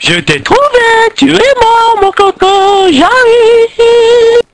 Je t'ai trouvé, tu es mort, mon coco, j'arrive.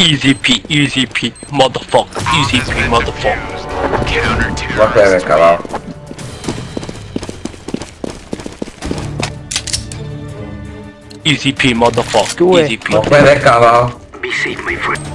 Easy P, easy P, motherfucker, easy P, motherfucker. Counter No se ve cavado. Easy P, motherfucker, easy P. No puede cavado. Be safe, my friend.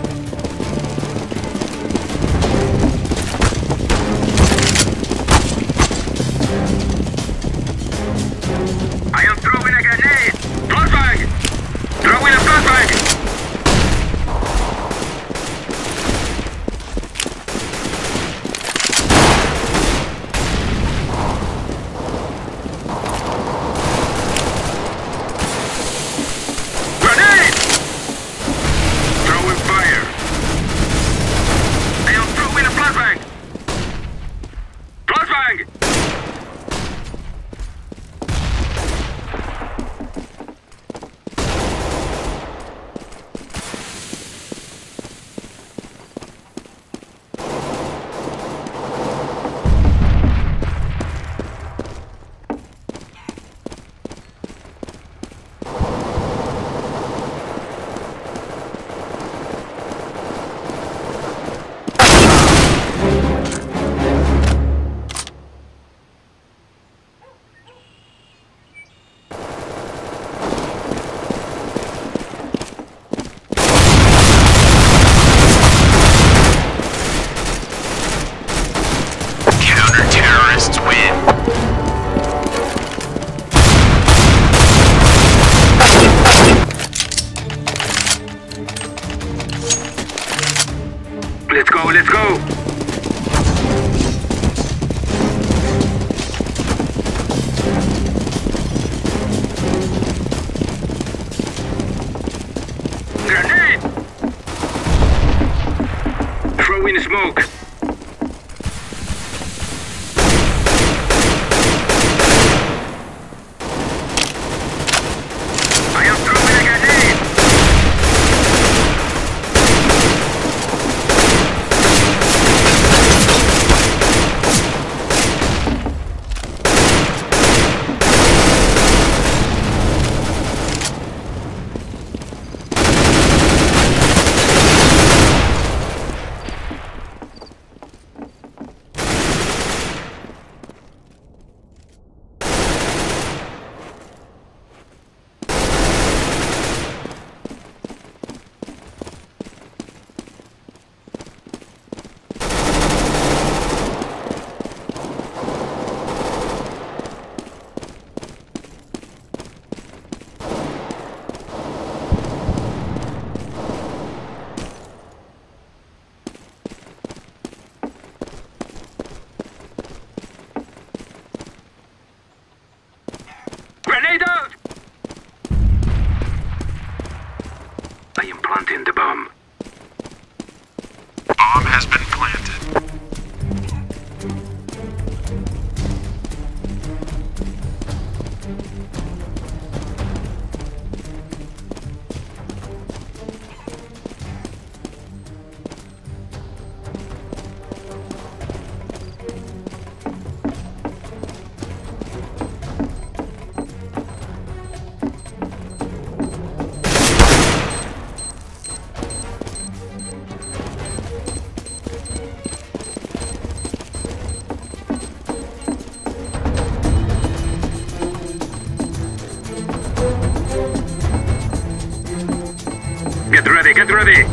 Get ready.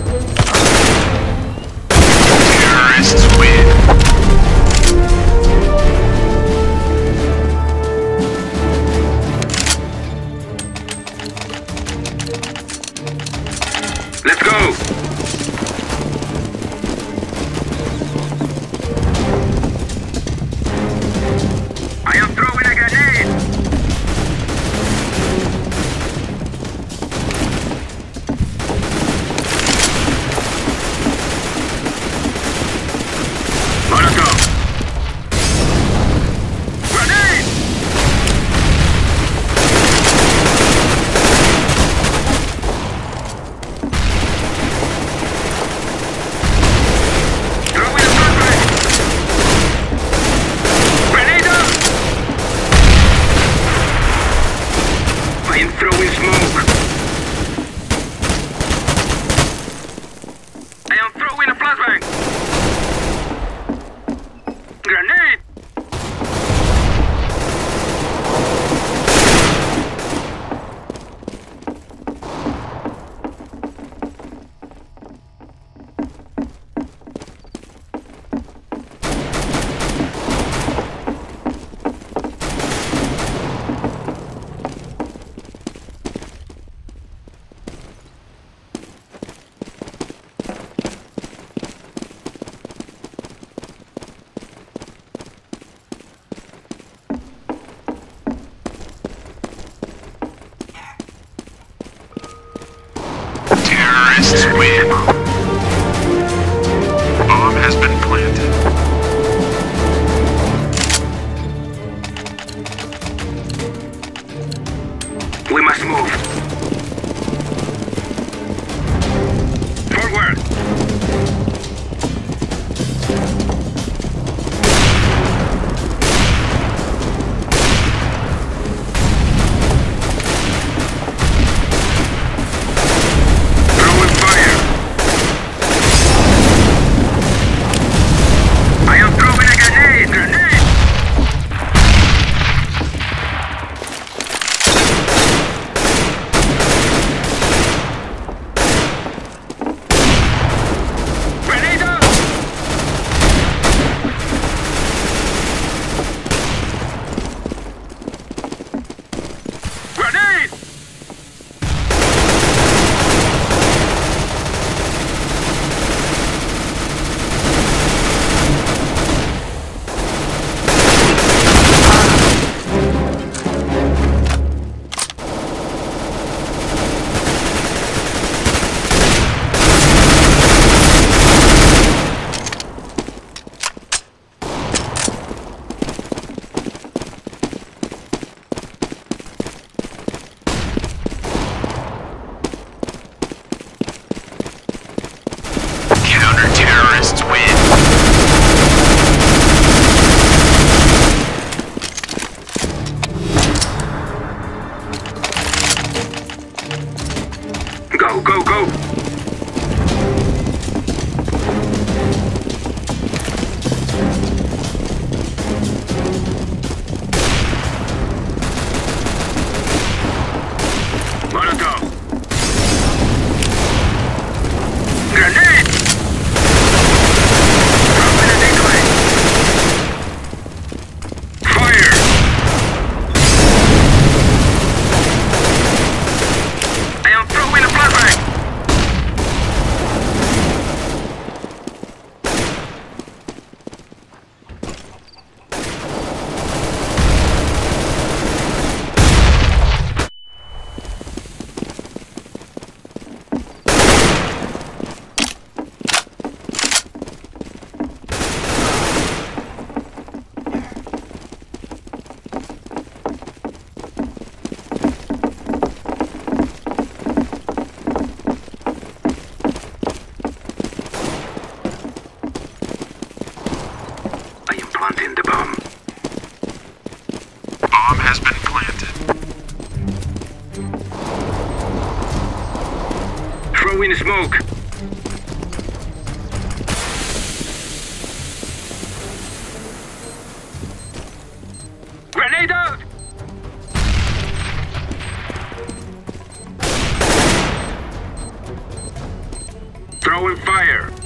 Terrorists win. Throwing fire.